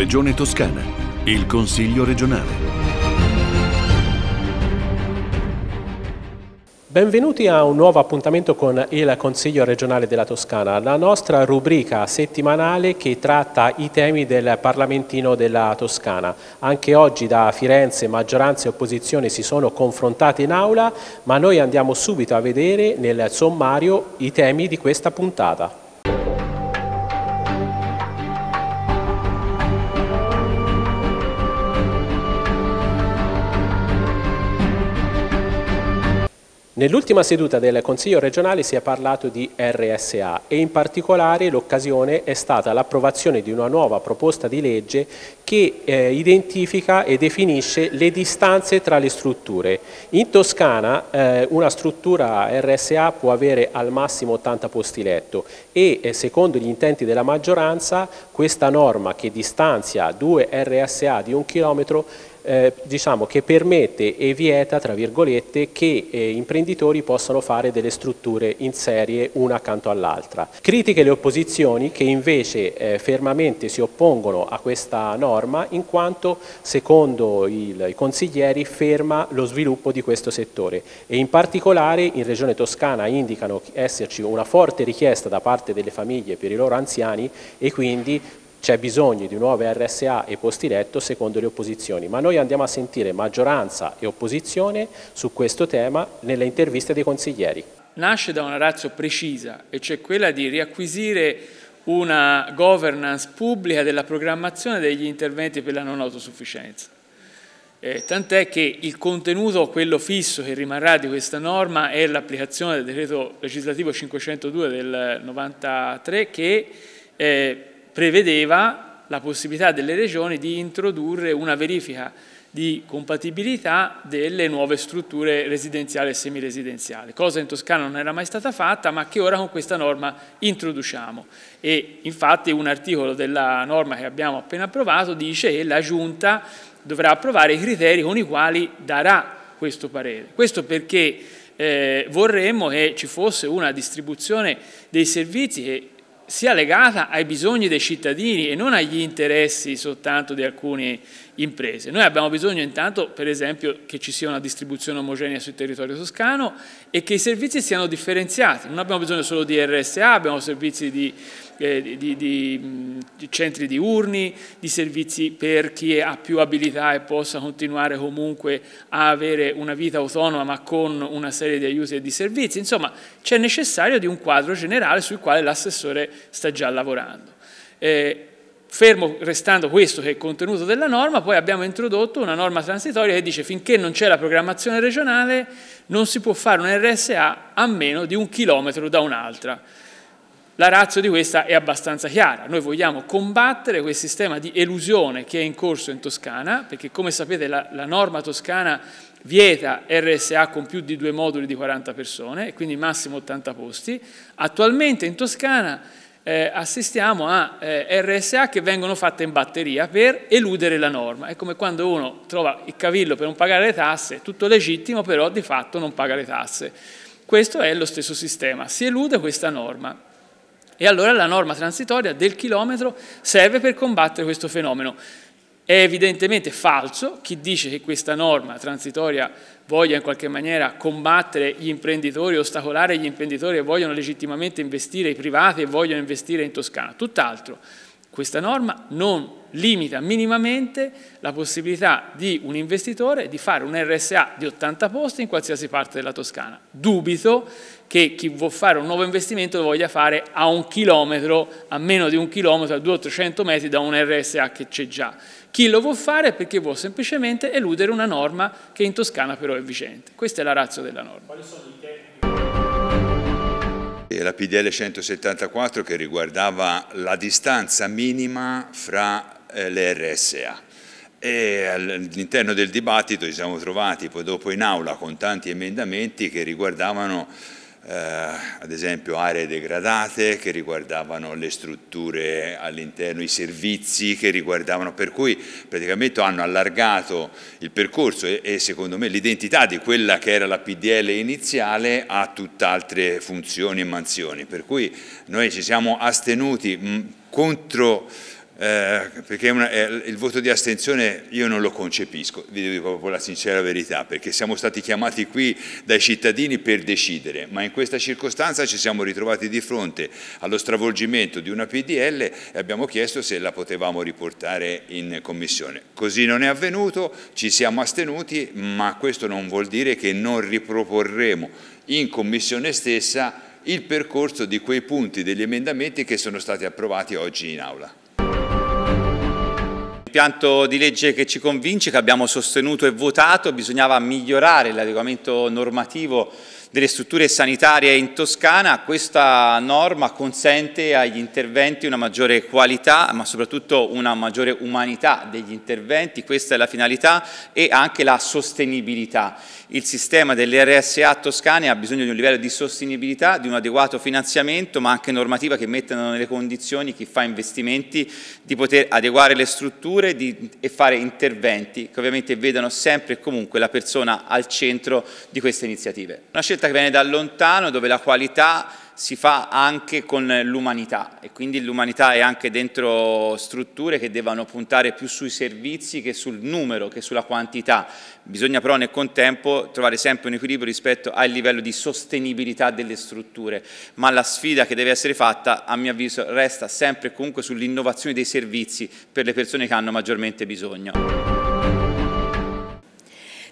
Regione Toscana, il Consiglio regionale. Benvenuti a un nuovo appuntamento con il Consiglio regionale della Toscana, la nostra rubrica settimanale che tratta i temi del Parlamentino della Toscana. Anche oggi da Firenze maggioranza e opposizione si sono confrontate in aula, ma noi andiamo subito a vedere nel sommario i temi di questa puntata. Nell'ultima seduta del Consiglio regionale si è parlato di RSA e in particolare l'occasione è stata l'approvazione di una nuova proposta di legge che eh, identifica e definisce le distanze tra le strutture. In Toscana eh, una struttura RSA può avere al massimo 80 posti letto e eh, secondo gli intenti della maggioranza questa norma che distanzia due RSA di un chilometro eh, diciamo, che permette e vieta, tra virgolette, che eh, imprenditori possano fare delle strutture in serie una accanto all'altra. Critiche le opposizioni che invece eh, fermamente si oppongono a questa norma in quanto, secondo il, i consiglieri, ferma lo sviluppo di questo settore e in particolare in Regione Toscana indicano esserci una forte richiesta da parte delle famiglie per i loro anziani e quindi c'è bisogno di nuove RSA e posti letto secondo le opposizioni, ma noi andiamo a sentire maggioranza e opposizione su questo tema nelle interviste dei consiglieri. Nasce da una razza precisa, e cioè quella di riacquisire una governance pubblica della programmazione degli interventi per la non autosufficienza. Eh, tant'è che il contenuto, quello fisso che rimarrà di questa norma, è l'applicazione del decreto legislativo 502 del 93 che eh, prevedeva la possibilità delle regioni di introdurre una verifica di compatibilità delle nuove strutture residenziali e semiresidenziali, cosa in Toscana non era mai stata fatta ma che ora con questa norma introduciamo e infatti un articolo della norma che abbiamo appena approvato dice che la Giunta dovrà approvare i criteri con i quali darà questo parere. Questo perché eh, vorremmo che ci fosse una distribuzione dei servizi che sia legata ai bisogni dei cittadini e non agli interessi soltanto di alcune imprese. Noi abbiamo bisogno intanto, per esempio, che ci sia una distribuzione omogenea sul territorio toscano e che i servizi siano differenziati. Non abbiamo bisogno solo di RSA, abbiamo servizi di eh, di, di, di, centri diurni, di servizi per chi ha più abilità e possa continuare comunque a avere una vita autonoma ma con una serie di aiuti e di servizi. Insomma, c'è necessario di un quadro generale sul quale l'assessore sta già lavorando. Eh, fermo restando questo che è il contenuto della norma, poi abbiamo introdotto una norma transitoria che dice finché non c'è la programmazione regionale non si può fare un RSA a meno di un chilometro da un'altra. La razza di questa è abbastanza chiara, noi vogliamo combattere quel sistema di elusione che è in corso in Toscana, perché come sapete la, la norma toscana vieta RSA con più di due moduli di 40 persone, quindi massimo 80 posti. Attualmente in Toscana eh, assistiamo a eh, RSA che vengono fatte in batteria per eludere la norma. È come quando uno trova il cavillo per non pagare le tasse, tutto legittimo, però di fatto non paga le tasse. Questo è lo stesso sistema, si elude questa norma. E allora la norma transitoria del chilometro serve per combattere questo fenomeno. È evidentemente falso chi dice che questa norma transitoria voglia in qualche maniera combattere gli imprenditori, ostacolare gli imprenditori che vogliono legittimamente investire, i privati e vogliono investire in Toscana. Tutt'altro, questa norma non limita minimamente la possibilità di un investitore di fare un RSA di 80 posti in qualsiasi parte della Toscana. Dubito che chi vuole fare un nuovo investimento lo voglia fare a un chilometro, a meno di un chilometro, a 200-300 metri da un RSA che c'è già. Chi lo vuole fare perché vuole semplicemente eludere una norma che in Toscana però è vigente. Questa è la razza della norma. Quali sono i la PDL 174 che riguardava la distanza minima fra eh, le RSA e all'interno del dibattito ci siamo trovati poi dopo in aula con tanti emendamenti che riguardavano eh, ad esempio aree degradate che riguardavano le strutture all'interno, i servizi che riguardavano, per cui praticamente hanno allargato il percorso e, e secondo me l'identità di quella che era la PDL iniziale a tutt'altre funzioni e mansioni, per cui noi ci siamo astenuti mh, contro eh, perché una, eh, il voto di astensione io non lo concepisco, vi dico proprio la sincera verità, perché siamo stati chiamati qui dai cittadini per decidere, ma in questa circostanza ci siamo ritrovati di fronte allo stravolgimento di una PDL e abbiamo chiesto se la potevamo riportare in commissione. Così non è avvenuto, ci siamo astenuti, ma questo non vuol dire che non riproporremo in commissione stessa il percorso di quei punti degli emendamenti che sono stati approvati oggi in aula. Il pianto di legge che ci convince, che abbiamo sostenuto e votato, bisognava migliorare l'adeguamento normativo delle strutture sanitarie in Toscana, questa norma consente agli interventi una maggiore qualità, ma soprattutto una maggiore umanità degli interventi, questa è la finalità, e anche la sostenibilità. Il sistema delle RSA toscane ha bisogno di un livello di sostenibilità, di un adeguato finanziamento, ma anche normativa che mettano nelle condizioni chi fa investimenti di poter adeguare le strutture di, e fare interventi che ovviamente vedano sempre e comunque la persona al centro di queste iniziative. Una scelta che viene da lontano, dove la qualità si fa anche con l'umanità e quindi l'umanità è anche dentro strutture che devono puntare più sui servizi che sul numero, che sulla quantità. Bisogna però nel contempo trovare sempre un equilibrio rispetto al livello di sostenibilità delle strutture, ma la sfida che deve essere fatta a mio avviso resta sempre e comunque sull'innovazione dei servizi per le persone che hanno maggiormente bisogno.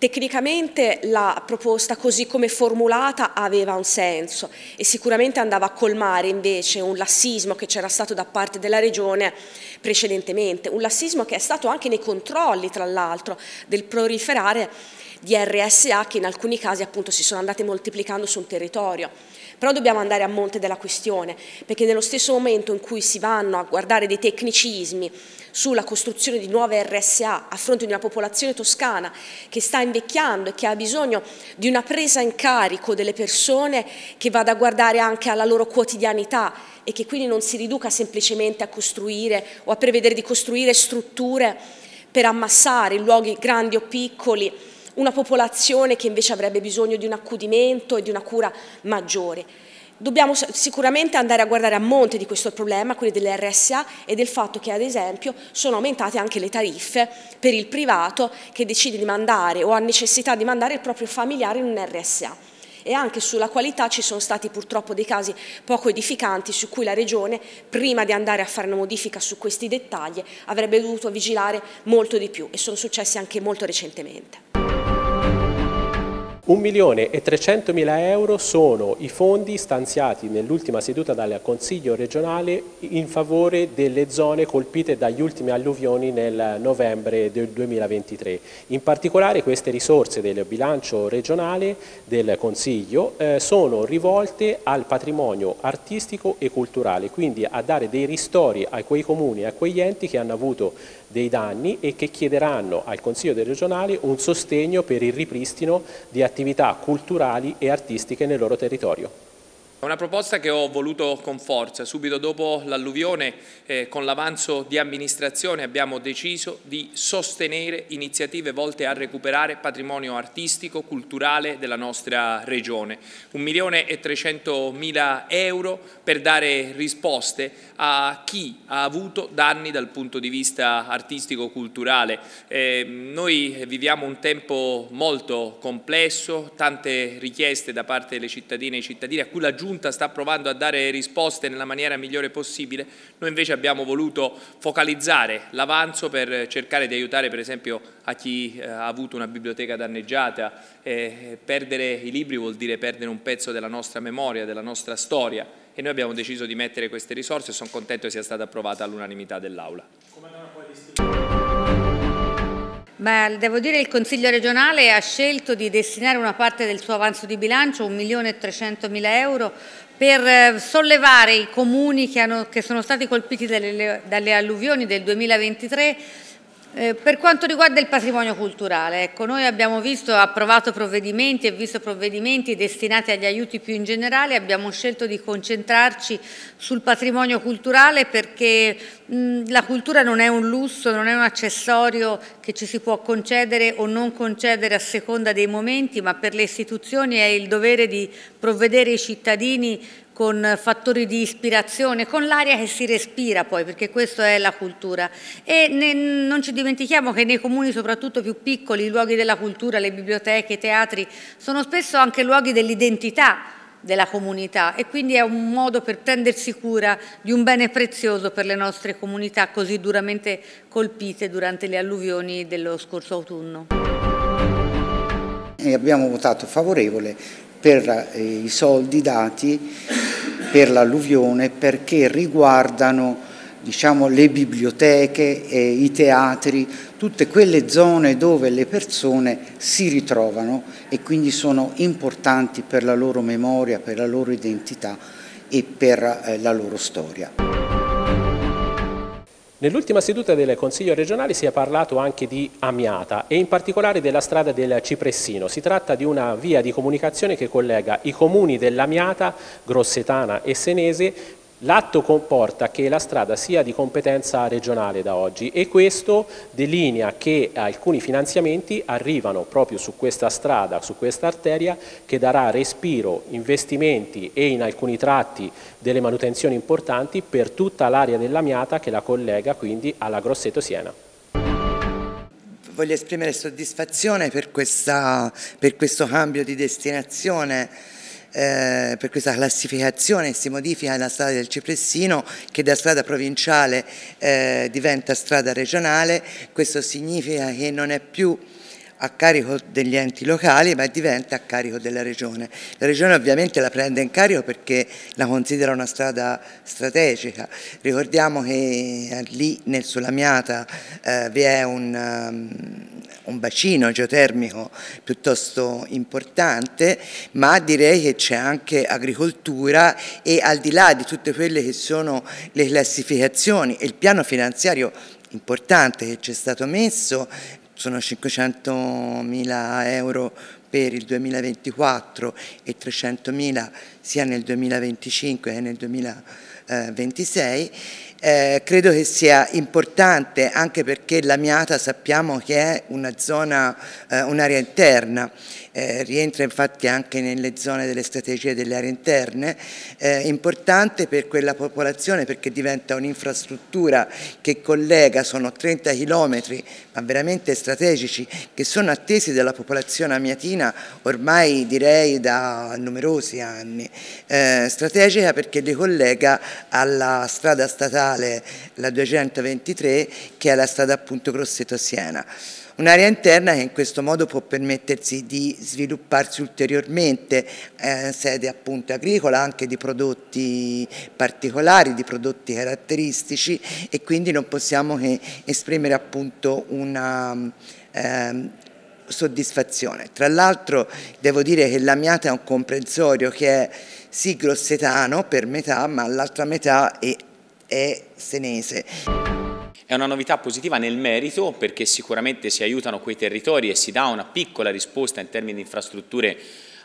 Tecnicamente la proposta così come formulata aveva un senso e sicuramente andava a colmare invece un lassismo che c'era stato da parte della Regione precedentemente, un lassismo che è stato anche nei controlli tra l'altro del proliferare di RSA che in alcuni casi appunto si sono andate moltiplicando su un territorio. Però dobbiamo andare a monte della questione, perché nello stesso momento in cui si vanno a guardare dei tecnicismi sulla costruzione di nuove RSA a fronte di una popolazione toscana che sta invecchiando e che ha bisogno di una presa in carico delle persone che vada a guardare anche alla loro quotidianità e che quindi non si riduca semplicemente a costruire o a prevedere di costruire strutture per ammassare in luoghi grandi o piccoli una popolazione che invece avrebbe bisogno di un accudimento e di una cura maggiore. Dobbiamo sicuramente andare a guardare a monte di questo problema, quelli delle RSA e del fatto che ad esempio sono aumentate anche le tariffe per il privato che decide di mandare o ha necessità di mandare il proprio familiare in un RSA e anche sulla qualità ci sono stati purtroppo dei casi poco edificanti su cui la Regione, prima di andare a fare una modifica su questi dettagli, avrebbe dovuto vigilare molto di più e sono successi anche molto recentemente. 1 milione e 300 mila euro sono i fondi stanziati nell'ultima seduta dal Consiglio regionale in favore delle zone colpite dagli ultimi alluvioni nel novembre del 2023. In particolare queste risorse del bilancio regionale del Consiglio eh, sono rivolte al patrimonio artistico e culturale, quindi a dare dei ristori a quei comuni e a quegli enti che hanno avuto dei danni e che chiederanno al Consiglio dei regionali un sostegno per il ripristino di attività culturali e artistiche nel loro territorio. È una proposta che ho voluto con forza. Subito dopo l'alluvione, eh, con l'avanzo di amministrazione, abbiamo deciso di sostenere iniziative volte a recuperare patrimonio artistico, culturale della nostra regione. Un milione e trecento mila euro per dare risposte a chi ha avuto danni dal punto di vista artistico-culturale. Eh, noi viviamo un tempo molto complesso, tante richieste da parte delle cittadine e cittadini a cui la Giunta Giunta sta provando a dare risposte nella maniera migliore possibile, noi invece abbiamo voluto focalizzare l'avanzo per cercare di aiutare per esempio a chi eh, ha avuto una biblioteca danneggiata, eh, perdere i libri vuol dire perdere un pezzo della nostra memoria, della nostra storia e noi abbiamo deciso di mettere queste risorse e sono contento che sia stata approvata all'unanimità dell'Aula. Beh, devo dire che il Consiglio regionale ha scelto di destinare una parte del suo avanzo di bilancio, 1.300.000 euro, per eh, sollevare i comuni che, hanno, che sono stati colpiti dalle, dalle alluvioni del 2023 eh, per quanto riguarda il patrimonio culturale, ecco, noi abbiamo visto, approvato provvedimenti e visto provvedimenti destinati agli aiuti più in generale, abbiamo scelto di concentrarci sul patrimonio culturale perché la cultura non è un lusso, non è un accessorio che ci si può concedere o non concedere a seconda dei momenti, ma per le istituzioni è il dovere di provvedere ai cittadini con fattori di ispirazione, con l'aria che si respira poi, perché questa è la cultura. E ne, non ci dimentichiamo che nei comuni soprattutto più piccoli, i luoghi della cultura, le biblioteche, i teatri, sono spesso anche luoghi dell'identità della comunità e quindi è un modo per prendersi cura di un bene prezioso per le nostre comunità così duramente colpite durante le alluvioni dello scorso autunno. E abbiamo votato favorevole per eh, i soldi dati per l'alluvione perché riguardano diciamo, le biblioteche, eh, i teatri, tutte quelle zone dove le persone si ritrovano e quindi sono importanti per la loro memoria, per la loro identità e per eh, la loro storia. Nell'ultima seduta del Consiglio regionale si è parlato anche di Amiata e in particolare della strada del Cipressino. Si tratta di una via di comunicazione che collega i comuni dell'Amiata, Grossetana e Senese L'atto comporta che la strada sia di competenza regionale da oggi e questo delinea che alcuni finanziamenti arrivano proprio su questa strada, su questa arteria che darà respiro, investimenti e in alcuni tratti delle manutenzioni importanti per tutta l'area della Miata che la collega quindi alla Grosseto Siena. Voglio esprimere soddisfazione per, questa, per questo cambio di destinazione eh, per questa classificazione si modifica la strada del Cipressino che da strada provinciale eh, diventa strada regionale, questo significa che non è più a carico degli enti locali ma diventa a carico della regione. La regione ovviamente la prende in carico perché la considera una strada strategica. Ricordiamo che eh, lì nel Sulamiata eh, vi è un, um, un bacino geotermico piuttosto importante, ma direi che c'è anche agricoltura e al di là di tutte quelle che sono le classificazioni e il piano finanziario importante che ci è stato messo, sono 500 mila euro per il 2024 e 300 mila sia nel 2025 che nel 2026 eh, credo che sia importante anche perché la Miata sappiamo che è una zona, eh, un'area interna eh, rientra infatti anche nelle zone delle strategie delle aree interne, eh, importante per quella popolazione perché diventa un'infrastruttura che collega, sono 30 chilometri, ma veramente strategici, che sono attesi dalla popolazione amiatina ormai direi da numerosi anni. Eh, strategica perché li collega alla strada statale, la 223, che è la strada appunto Grosseto-Siena. Un'area interna che in questo modo può permettersi di svilupparsi ulteriormente, eh, sede appunto agricola, anche di prodotti particolari, di prodotti caratteristici e quindi non possiamo che esprimere appunto una eh, soddisfazione. Tra l'altro devo dire che l'Amiata è un comprensorio che è sì grossetano per metà, ma l'altra metà è, è senese. È una novità positiva nel merito perché sicuramente si aiutano quei territori e si dà una piccola risposta in termini di infrastrutture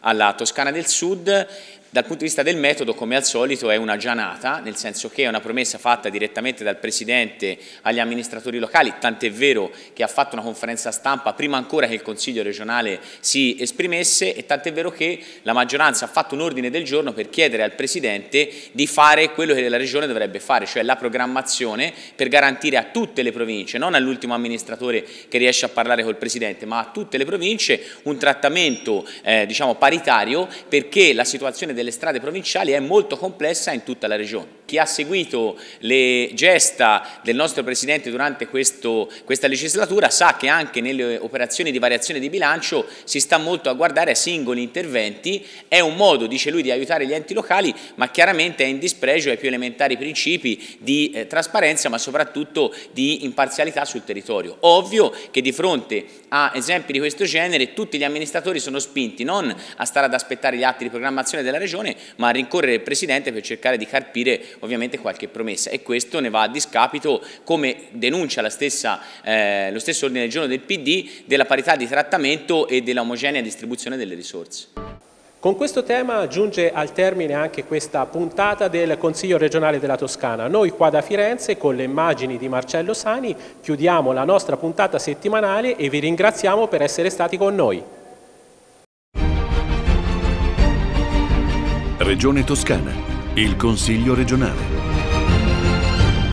alla Toscana del Sud dal punto di vista del metodo, come al solito, è una gianata, nel senso che è una promessa fatta direttamente dal Presidente agli amministratori locali, tant'è vero che ha fatto una conferenza stampa prima ancora che il Consiglio regionale si esprimesse e tant'è vero che la maggioranza ha fatto un ordine del giorno per chiedere al Presidente di fare quello che la Regione dovrebbe fare, cioè la programmazione per garantire a tutte le province, non all'ultimo amministratore che riesce a parlare col Presidente, ma a tutte le province un trattamento eh, diciamo, paritario perché la situazione del delle strade provinciali è molto complessa in tutta la regione. Chi ha seguito le gesta del nostro Presidente durante questo, questa legislatura sa che anche nelle operazioni di variazione di bilancio si sta molto a guardare a singoli interventi, è un modo, dice lui, di aiutare gli enti locali, ma chiaramente è in dispregio ai più elementari principi di eh, trasparenza, ma soprattutto di imparzialità sul territorio. Ovvio che di fronte a esempi di questo genere tutti gli amministratori sono spinti non a stare ad aspettare gli atti di programmazione della Regione, Regione, ma a rincorrere il Presidente per cercare di carpire ovviamente qualche promessa e questo ne va a discapito, come denuncia stessa, eh, lo stesso ordine del giorno del PD, della parità di trattamento e della omogenea distribuzione delle risorse. Con questo tema giunge al termine anche questa puntata del Consiglio regionale della Toscana. Noi qua da Firenze, con le immagini di Marcello Sani, chiudiamo la nostra puntata settimanale e vi ringraziamo per essere stati con noi. Regione Toscana Il Consiglio regionale.